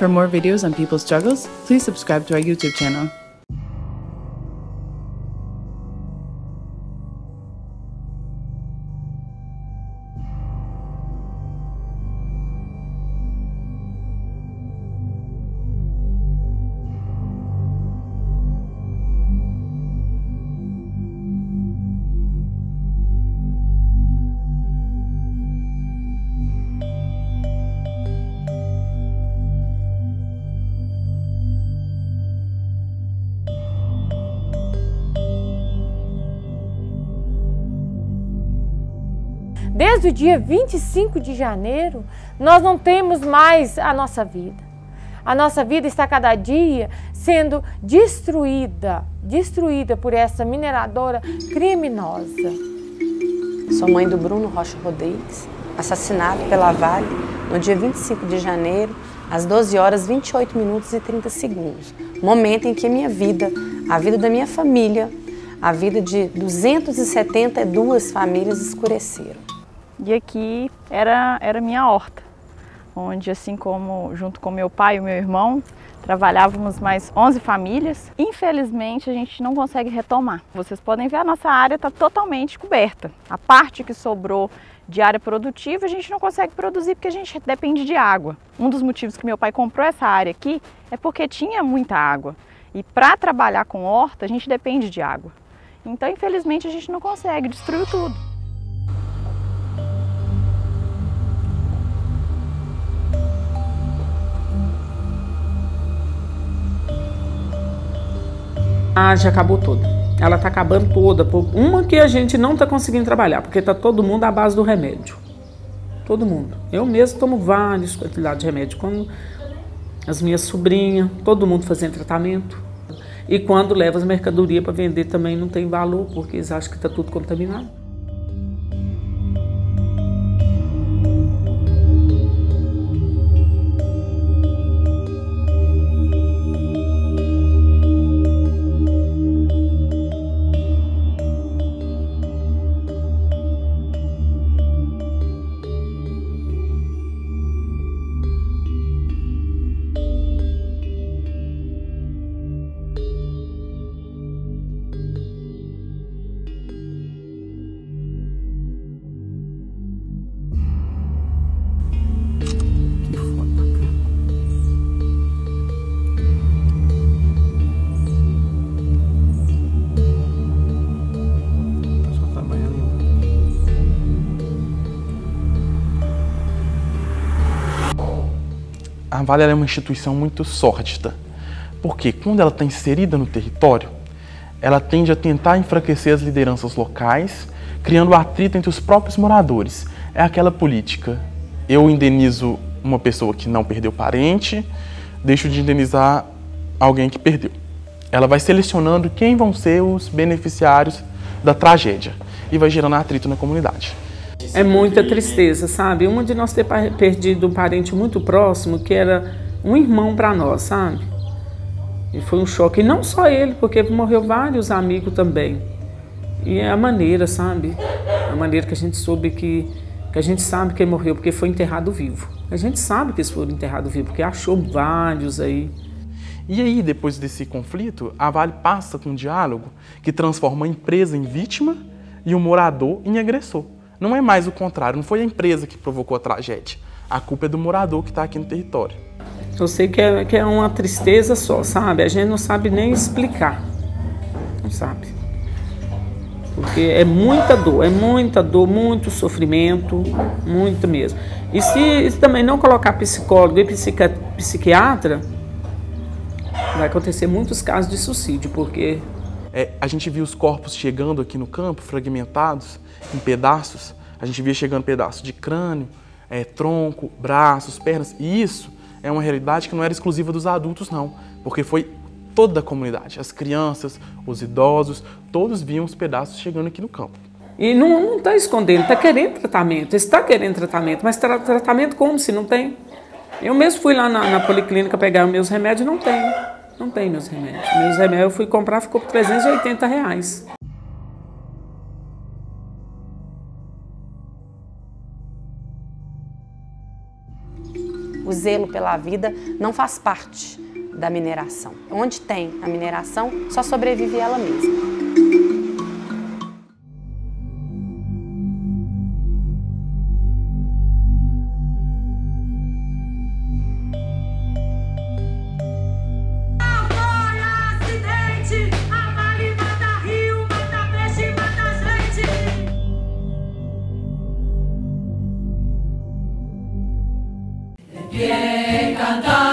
For more videos on people's struggles, please subscribe to our YouTube channel. Desde o dia 25 de janeiro, nós não temos mais a nossa vida. A nossa vida está cada dia sendo destruída, destruída por essa mineradora criminosa. Sou mãe do Bruno Rocha Rodrigues, assassinado pela Vale no dia 25 de janeiro, às 12 horas 28 minutos e 30 segundos. Momento em que minha vida, a vida da minha família, a vida de 272 famílias escureceram. E aqui era, era minha horta, onde assim como junto com meu pai e meu irmão, trabalhávamos mais 11 famílias. Infelizmente a gente não consegue retomar. Vocês podem ver a nossa área está totalmente coberta. A parte que sobrou de área produtiva a gente não consegue produzir porque a gente depende de água. Um dos motivos que meu pai comprou essa área aqui é porque tinha muita água. E para trabalhar com horta a gente depende de água. Então infelizmente a gente não consegue, destruiu tudo. Ah, já acabou toda. Ela está acabando toda. Uma que a gente não está conseguindo trabalhar, porque está todo mundo à base do remédio. Todo mundo. Eu mesmo tomo vários quantidades de remédio. Quando as minhas sobrinhas, todo mundo fazendo tratamento. E quando leva as mercadorias para vender também não tem valor, porque eles acham que está tudo contaminado. A Vale é uma instituição muito sórdida, porque quando ela está inserida no território, ela tende a tentar enfraquecer as lideranças locais, criando atrito entre os próprios moradores. É aquela política, eu indenizo uma pessoa que não perdeu parente, deixo de indenizar alguém que perdeu. Ela vai selecionando quem vão ser os beneficiários da tragédia e vai gerando atrito na comunidade. É muita tristeza, sabe? Uma de nós ter perdido um parente muito próximo, que era um irmão para nós, sabe? E foi um choque. E não só ele, porque morreu vários amigos também. E é a maneira, sabe? A maneira que a gente soube que, que a gente sabe que ele morreu porque foi enterrado vivo. A gente sabe que eles foram enterrados vivos, porque achou vários aí. E aí, depois desse conflito, a Vale passa com um diálogo que transforma a empresa em vítima e o morador em agressor. Não é mais o contrário, não foi a empresa que provocou a tragédia. A culpa é do morador que está aqui no território. Eu sei que é, que é uma tristeza só, sabe? A gente não sabe nem explicar. Não sabe. Porque é muita dor, é muita dor, muito sofrimento, muito mesmo. E se, se também não colocar psicólogo e psiquiatra, vai acontecer muitos casos de suicídio, porque é, a gente viu os corpos chegando aqui no campo, fragmentados em pedaços. A gente via chegando pedaços de crânio, é, tronco, braços, pernas. E isso é uma realidade que não era exclusiva dos adultos, não, porque foi toda a comunidade. As crianças, os idosos, todos viam os pedaços chegando aqui no campo. E não está escondendo, está querendo tratamento, está querendo tratamento, mas tra tratamento como se não tem? Eu mesmo fui lá na, na policlínica pegar meus remédios e não tem. Não tem meus remédios. Meus remédios eu fui comprar, ficou por 380 reais. O zelo pela vida não faz parte da mineração. Onde tem a mineração, só sobrevive ela mesma. Bien cantar.